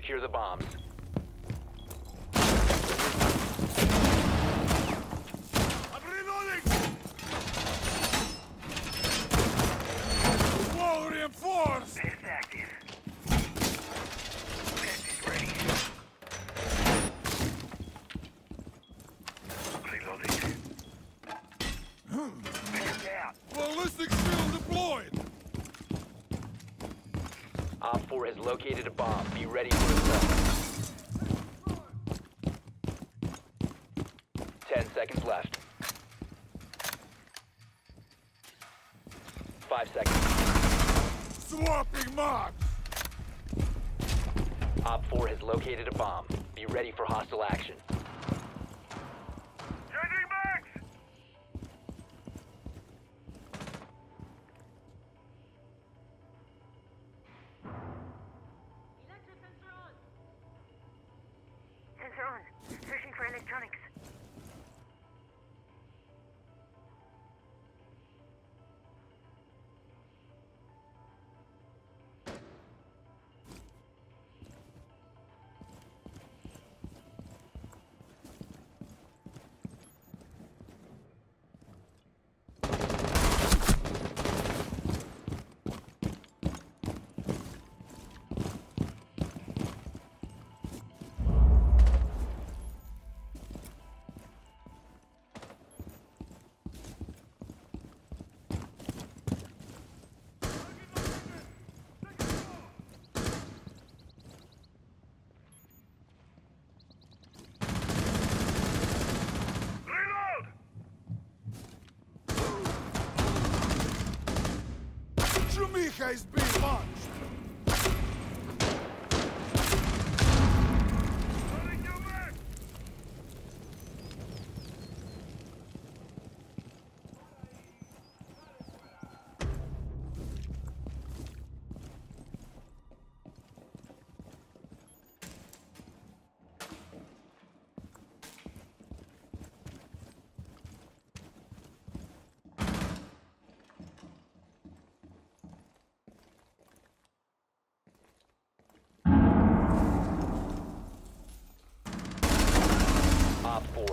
Secure the bombs. I'm reloading! Wall reinforced! Test active. Test is ready. Reloading. Figured out. Ballistic shield deployed! OPFOR has located a bomb. Be ready for assault. 10 seconds left. 5 seconds. Swapping marks! OPFOR has located a bomb. Be ready for hostile action. Shumicha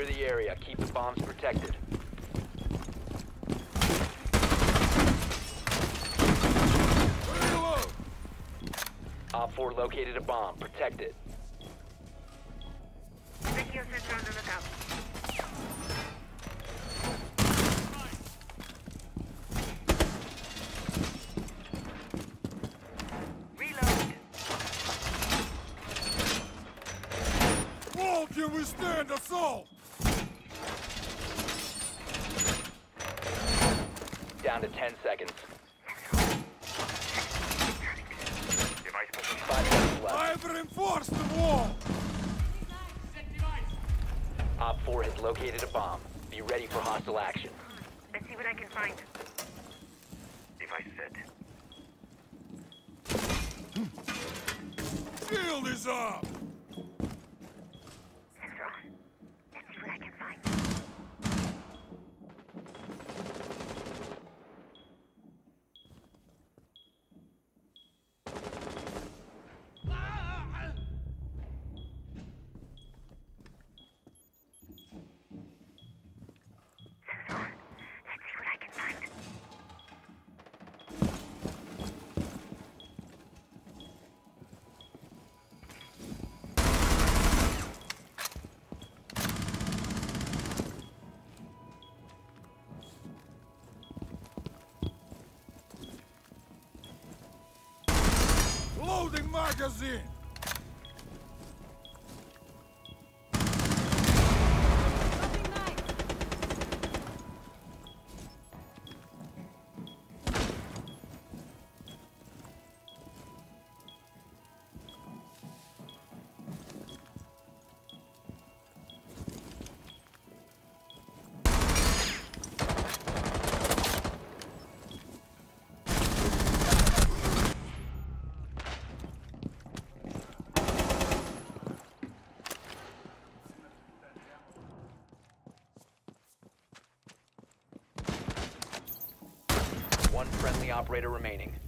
Secure the area. Keep the bombs protected. Reload! OPFOR located a bomb. Protect it. Video sensor on the lookout. Reload. Wall can withstand assault! Down 10 seconds. 5 seconds left. I've reinforced the wall! OPFOR has located a bomb. Be ready for hostile action. Let's see what I can find. Device set. Shield is up! Loading magazine! Operator remaining.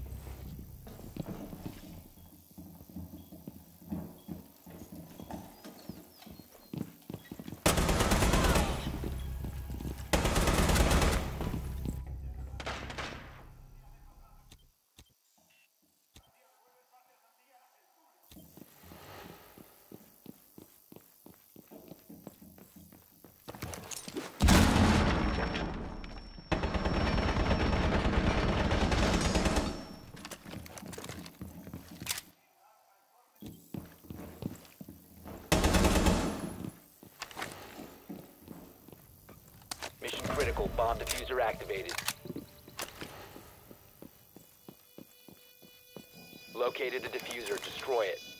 Critical. Bomb diffuser activated. Located the diffuser. Destroy it.